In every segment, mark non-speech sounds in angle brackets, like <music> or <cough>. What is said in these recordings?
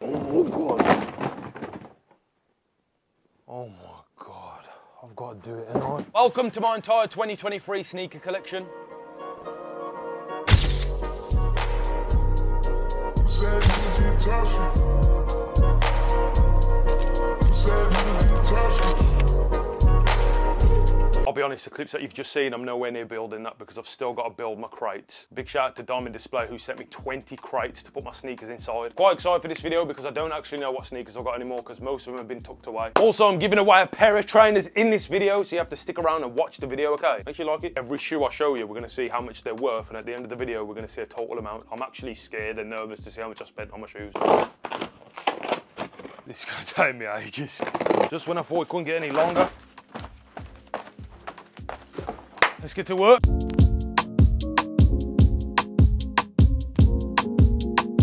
Oh my god. Oh my god. I've got to do it, and Welcome to my entire 2023 sneaker collection. I'll be honest, the clips that you've just seen, I'm nowhere near building that because I've still got to build my crates. Big shout out to Diamond Display who sent me 20 crates to put my sneakers inside. Quite excited for this video because I don't actually know what sneakers I've got anymore because most of them have been tucked away. Also, I'm giving away a pair of trainers in this video, so you have to stick around and watch the video, okay? Make sure you like it. Every shoe I show you, we're gonna see how much they're worth, and at the end of the video, we're gonna see a total amount. I'm actually scared and nervous to see how much I spent on my shoes. This is gonna <laughs> take me ages. Just when I thought it couldn't get any longer, Let's get to work.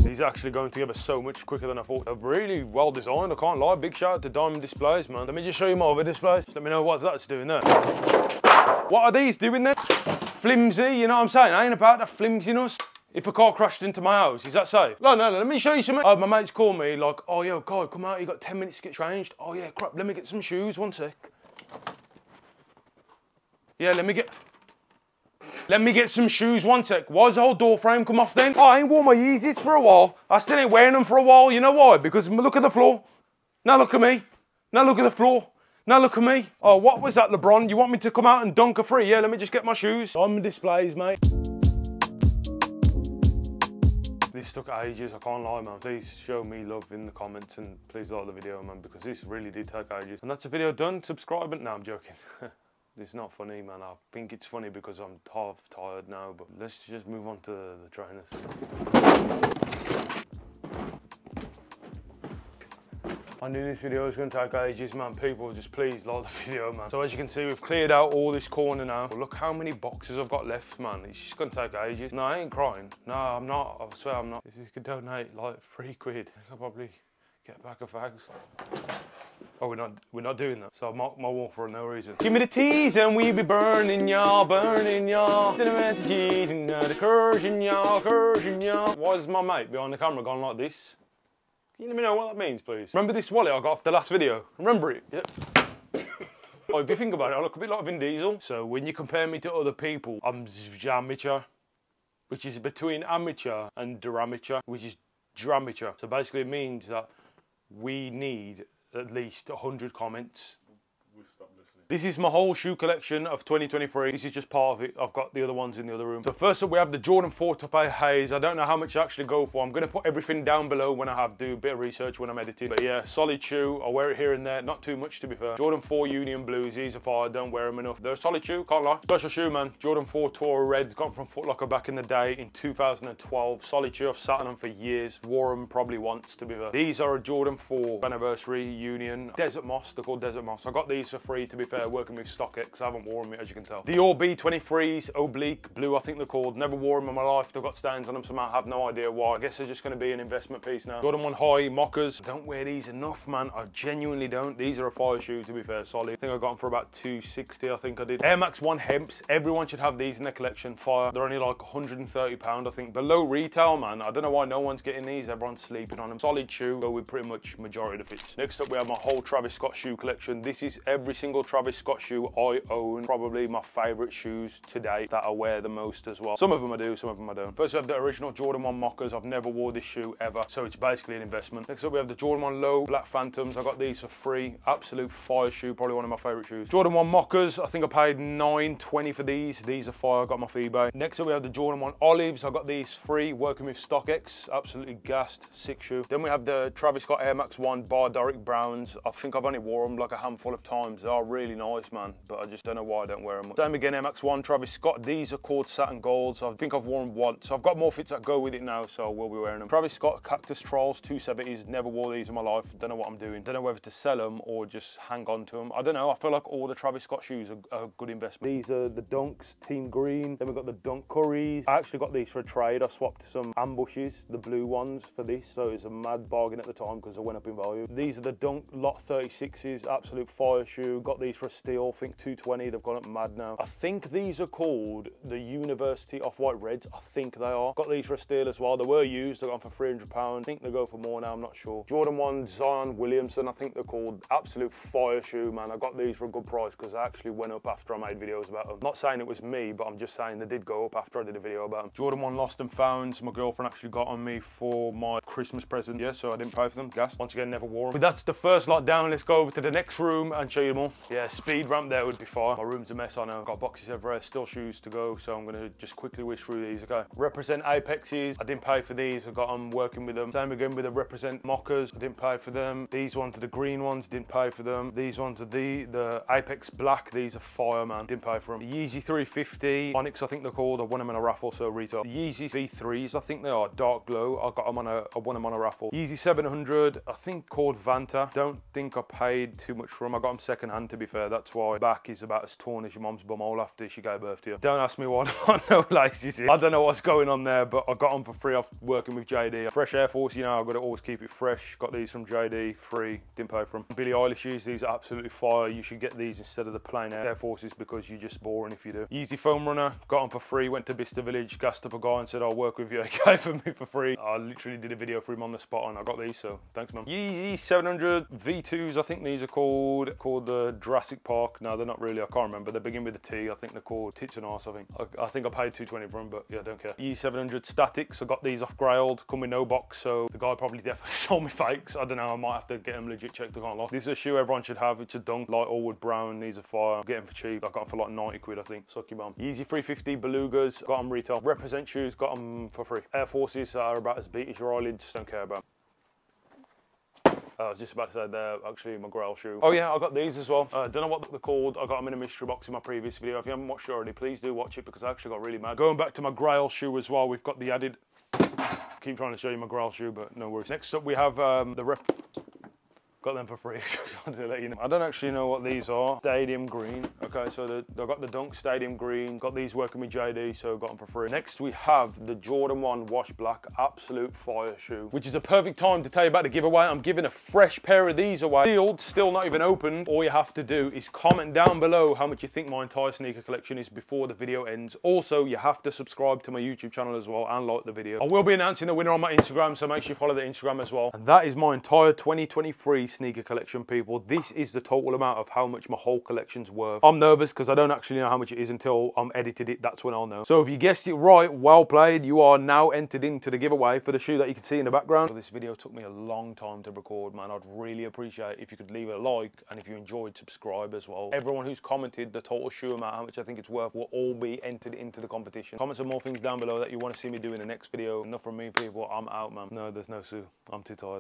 These are actually going together so much quicker than I thought. They're really well designed, I can't lie. Big shout out to Diamond Displays, man. Let me just show you my other displays. Let me know what that's doing there. What are these doing there? Flimsy, you know what I'm saying? I ain't about that flimsiness. If a car crashed into my house, is that safe? No, no, no, let me show you something. Uh, my mates call me like, oh, yo, God, come out, you got 10 minutes to get changed. Oh, yeah, crap, let me get some shoes, one sec. Yeah, let me get... Let me get some shoes, one sec. Why's the whole door frame come off then? Oh, I ain't worn my Yeezys for a while. I still ain't wearing them for a while. You know why? Because look at the floor. Now look at me. Now look at the floor. Now look at me. Oh, what was that, LeBron? You want me to come out and dunk a free? Yeah, let me just get my shoes. I'm displays, mate. This took ages, I can't lie, man. Please show me love in the comments and please like the video, man, because this really did take ages. And that's the video done. Subscribe, and no, I'm joking. <laughs> It's not funny, man. I think it's funny because I'm half tired now, but let's just move on to the trainers. I knew this video was going to take ages, man. People, just please like the <laughs> video, man. So as you can see, we've cleared out all this corner now. Look how many boxes I've got left, man. It's just going to take ages. No, I ain't crying. No, I'm not. I swear I'm not. If you could donate like three quid, <laughs> I could probably get back a fags. Oh, we're not we're not doing that. So I marked my wall for no reason. Give me the teas and we be burning y'all, burning y'all. The cursion y'all, cursion y'all. Why is my mate behind the camera gone like this? Can you let me know what that means, please? Remember this wallet I got off the last video? Remember it? Yeah. <coughs> oh, if you think about it, I look a bit like Vin Diesel. So when you compare me to other people, I'm amateur, which is between amateur and dramature, which is dramature. So basically it means that we need at least 100 comments this is my whole shoe collection of 2023. This is just part of it. I've got the other ones in the other room. So first up, we have the Jordan 4 Taupe Haze. I don't know how much I actually go for. I'm going to put everything down below when I have do a bit of research when I'm editing. But yeah, solid shoe. I wear it here and there. Not too much to be fair. Jordan 4 Union Blues. These are fire. I don't wear them enough. They're a solid shoe. Can't lie. Special shoe, man. Jordan 4 Tour Reds. Got from Foot Locker back in the day in 2012. Solid shoe. I've sat on them for years. Wore them probably once to be fair. These are a Jordan 4 anniversary Union. Desert Moss. They're called Desert Moss. I got these for free to be fair Uh, working with stock because I haven't worn them as you can tell. The B 23s, oblique, blue I think they're called. Never wore them in my life. They've got stains on them somehow. I have no idea why. I guess they're just going to be an investment piece now. Jordan 1 High, Mochas. Don't wear these enough, man. I genuinely don't. These are a fire shoe, to be fair, solid. I think I got them for about 260 I think I did. Air Max 1 Hemps. Everyone should have these in their collection. Fire. They're only like 130 pound I think. Below retail, man. I don't know why no one's getting these. Everyone's sleeping on them. Solid shoe. Go with pretty much majority of fits. Next up, we have my whole Travis Scott shoe collection. This is every single Travis Scott shoe I own. Probably my favourite shoes today that I wear the most as well. Some of them I do, some of them I don't. First we have the original Jordan 1 Mochas. I've never wore this shoe ever, so it's basically an investment. Next up we have the Jordan 1 Low Black Phantoms. I got these for free. Absolute fire shoe, probably one of my favourite shoes. Jordan 1 Mochas, I think I paid 9.20 for these. These are fire, I got my eBay. Next up we have the Jordan 1 Olives. I got these free working with StockX. Absolutely gassed, sick shoe. Then we have the Travis Scott Air Max 1 Baroque Browns. I think I've only worn them like a handful of times. They are really nice, man, but I just don't know why I don't wear them. Same again, MX1, Travis Scott. These are called Saturn golds. I think I've worn once. I've got more fits that go with it now, so we'll be wearing them. Travis Scott Cactus Trails 270s. Never wore these in my life. Don't know what I'm doing. Don't know whether to sell them or just hang on to them. I don't know. I feel like all the Travis Scott shoes are a good investment. These are the Dunks Team Green. Then we've got the Dunk Curries. I actually got these for a trade. I swapped some ambushes, the blue ones, for this. So it was a mad bargain at the time because I went up in value. These are the Dunk Lot 36s. Absolute fire shoe. Got these for for a steal. I think 220, they've gone up mad now. I think these are called the University Off-White Reds. I think they are. Got these for a steal as well. They were used, they them for 300 pounds. I think they go for more now, I'm not sure. Jordan 1 Zion Williamson, I think they're called. Absolute fire shoe, man. I got these for a good price because I actually went up after I made videos about them. Not saying it was me, but I'm just saying they did go up after I did a video about them. Jordan 1 Lost and Found. My girlfriend actually got on me for my Christmas present. Yeah, so I didn't pay for them. Gas. Once again, never wore them. But that's the first lot down. Let's go over to the next room and show you more. all. Speed ramp there would be fine. My room's a mess, I know. Got boxes everywhere, still shoes to go, so I'm gonna just quickly wish through these, okay? Represent Apexes. I didn't pay for these. I got them working with them. Same again with the Represent Mockers, I didn't pay for them. These ones are the green ones. Didn't pay for them. These ones are the the Apex Black. These are fire, man. Didn't pay for them. The Yeezy 350 Onyx, I think they're called. I won them in a raffle, so retail. The Yeezy V3s, I think they are dark glow. I got them on a, I won them on a raffle. Yeezy 700, I think called Vanta. Don't think I paid too much for them. I got them second hand, to be fair. Uh, that's why back is about as torn as your mom's bumhole after she gave birth to you. Don't ask me why <laughs> I no laces. I don't know what's going on there, but I got them for free off working with JD. Fresh Air Force, you know, I've got to always keep it fresh. Got these from JD, free, didn't pay for them. Billie Eilish shoes, these are absolutely fire. You should get these instead of the plain Air Forces because you're just boring if you do. Yeezy Foam Runner, got them for free. Went to Bicester Village, gassed up a guy and said, I'll work with you. <laughs> okay, for me for free. I literally did a video for him on the spot and I got these, so thanks, man. Yeezy 700 V2s, I think these are called, called the Jurassic Park. No, they're not really, I can't remember. They begin with a T. I think they're called Tits and Arse, I think. I, I think I paid 220 for them, but yeah, don't care. E700 Statics, I got these off Grailed, come with no box, so the guy probably <laughs> definitely sold me fakes. I don't know, I might have to get them legit checked, I can't lie. This is a shoe everyone should have. It's a dunk, light Orewood Brown, these are fire. I'm getting for cheap. I got them for like 90 quid, I think. Suck your mum. Yeezy 350 Belugas, got them retail. Represent shoes, got them for free. Air Forces are about as beat as your eyelids, don't care about. I was just about to say they're actually my Grail shoe. Oh yeah, I got these as well. Uh, don't know what they're called. I got them in a mystery box in my previous video. If you haven't watched it already, please do watch it because I actually got really mad. Going back to my Grail shoe as well, we've got the added... Keep trying to show you my Grail shoe, but no worries. Next up we have um, the rep... Got them for free, <laughs> you know. I don't actually know what these are. Stadium green. Okay, so the, I got the Dunk Stadium green. Got these working with JD, so got them for free. Next we have the Jordan 1 Wash Black Absolute Fire Shoe, which is a perfect time to tell you about the giveaway. I'm giving a fresh pair of these away. Sealed, still not even opened. All you have to do is comment down below how much you think my entire sneaker collection is before the video ends. Also, you have to subscribe to my YouTube channel as well and like the video. I will be announcing the winner on my Instagram, so make sure you follow the Instagram as well. And that is my entire 2023 sneaker collection, people. This is the total amount of how much my whole collection's worth. I'm nervous because I don't actually know how much it is until I'm edited it. That's when I'll know. So if you guessed it right, well played. You are now entered into the giveaway for the shoe that you can see in the background. This video took me a long time to record, man. I'd really appreciate if you could leave a like and if you enjoyed, subscribe as well. Everyone who's commented the total shoe amount, how much I think it's worth, will all be entered into the competition. Comment some more things down below that you want to see me do in the next video. Enough from me, people. I'm out, man. No, there's no Sue. I'm too tired.